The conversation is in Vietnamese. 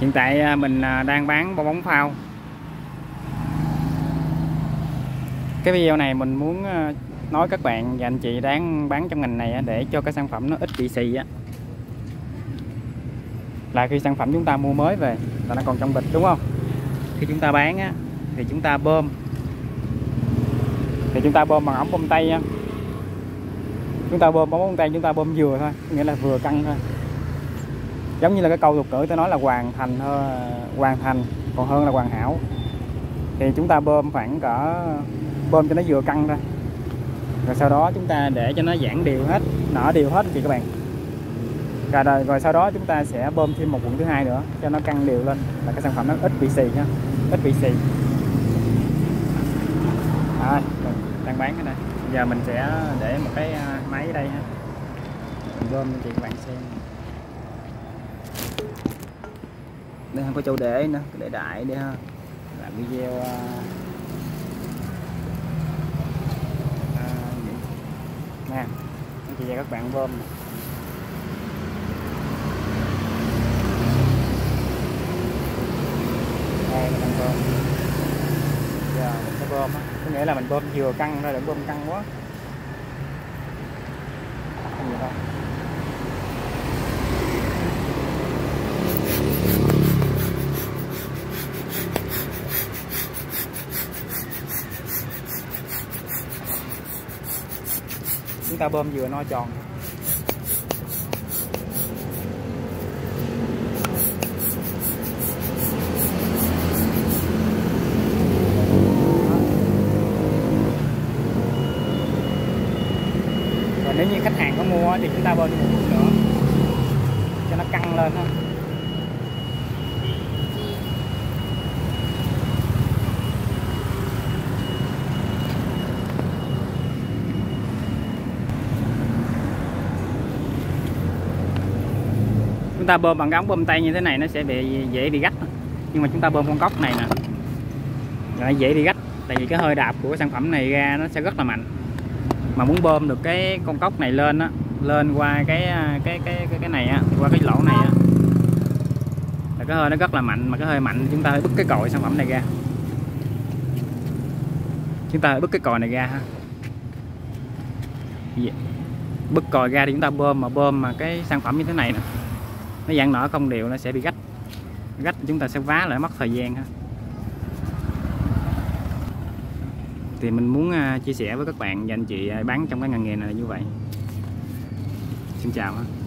hiện tại à, mình à, đang bán bong bóng phao. Cái video này mình muốn à, nói các bạn và anh chị đang bán trong ngành này để cho cái sản phẩm nó ít bị xì á. Là khi sản phẩm chúng ta mua mới về, là nó còn trong bịch, đúng không? Khi chúng ta bán á, thì chúng ta bơm. Thì chúng ta bơm bằng ống bơm tay nha chúng ta bơm bóng bóng tay, chúng ta bơm vừa thôi, nghĩa là vừa căng thôi giống như là cái câu tục ngữ tôi nói là hoàn thành thôi hoàn thành còn hơn là hoàn hảo. Thì chúng ta bơm khoảng cỡ bơm cho nó vừa căng thôi rồi sau đó chúng ta để cho nó giãn đều hết nở đều hết chị các bạn. Rồi, rồi rồi sau đó chúng ta sẽ bơm thêm một quận thứ hai nữa cho nó căng đều lên là cái sản phẩm nó ít bị xì nha ít bị xì. À, đang bán cái này. Giờ mình sẽ để một cái à, máy ở đây ha. Mình bơm cho chị các bạn xem. Đây không có chỗ để nữa để đại đi ha. Làm video uh, nè chị và các bạn bơm đây mình đang bơm giờ mình sẽ bơm á. Có nghĩa là mình bơm vừa căng ra đừng bơm căng quá. Không gì đâu ta bơm vừa no tròn. Và nếu như khách hàng có mua thì chúng ta bơm một nữa, cho nó căng lên ha. Chúng ta bơm bằng cái ống bơm tay như thế này nó sẽ bị dễ bị gắt. Nhưng mà chúng ta bơm con cốc này nè. Lại dễ bị gắt. Tại vì cái hơi đạp của sản phẩm này ra nó sẽ rất là mạnh. Mà muốn bơm được cái con cốc này lên á lên qua cái à, cái cái cái, cái này á qua cái lỗ này á là cái hơi nó rất là mạnh. Mà cái hơi mạnh chúng ta phải bứt cái còi sản phẩm này ra. Chúng ta phải bứt cái còi này ra ha. Dạ. Bứt còi ra thì chúng ta bơm mà bơm mà cái sản phẩm như thế này nè nó dạng nở không đều nó sẽ bị gách gách chúng ta sẽ vá lại mất thời gian ha. Thì mình muốn à, chia sẻ với các bạn và anh chị à, bán trong cái ngành nghề này là như vậy. Xin chào ha.